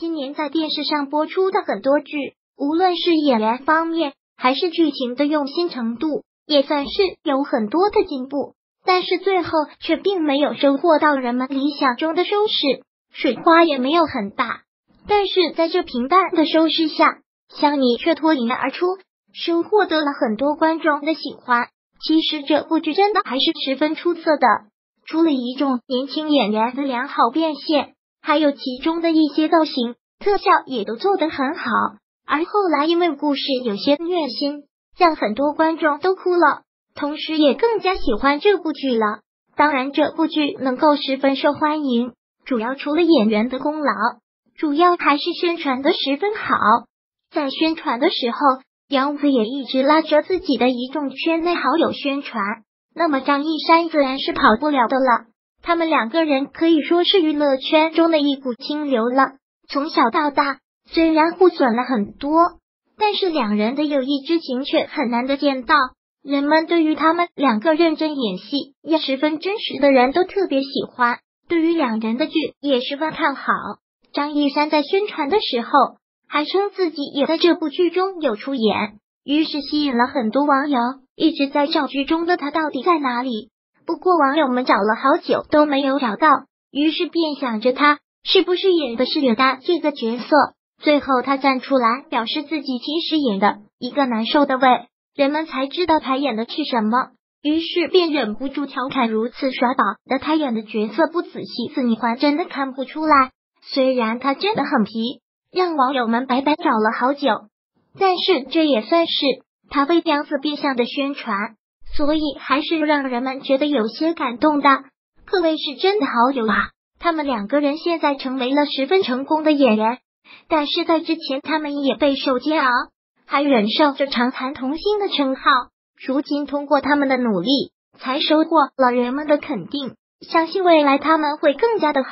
今年在电视上播出的很多剧，无论是演员方面还是剧情的用心程度，也算是有很多的进步。但是最后却并没有收获到人们理想中的收视，水花也没有很大。但是在这平淡的收视下，香妮却脱颖而出，收获得了很多观众的喜欢。其实这部剧真的还是十分出色的，除了一众年轻演员的良好变现，还有其中的一些造型特效也都做得很好。而后来因为故事有些虐心，让很多观众都哭了，同时也更加喜欢这部剧了。当然，这部剧能够十分受欢迎，主要除了演员的功劳，主要还是宣传的十分好。在宣传的时候。杨子也一直拉着自己的一众圈内好友宣传，那么张一山自然是跑不了的了。他们两个人可以说是娱乐圈中的一股清流了。从小到大，虽然互损了很多，但是两人的友谊之情却很难得见到。人们对于他们两个认真演戏也十分真实的人都特别喜欢，对于两人的剧也十分看好。张一山在宣传的时候。还称自己也在这部剧中有出演，于是吸引了很多网友一直在找剧中的他到底在哪里。不过网友们找了好久都没有找到，于是便想着他是不是演的是柳大这个角色。最后他站出来表示自己其实演的一个难受的胃，人们才知道他演的是什么，于是便忍不住调侃：如此耍宝的他演的角色不仔细，自你还真的看不出来。虽然他真的很皮。让网友们白白找了好久，但是这也算是他为杨子变相的宣传，所以还是让人们觉得有些感动的，可谓是真的好友啊！他们两个人现在成为了十分成功的演员，但是在之前他们也备受煎熬，还忍受着常残童星的称号。如今通过他们的努力，才收获了人们的肯定，相信未来他们会更加的好。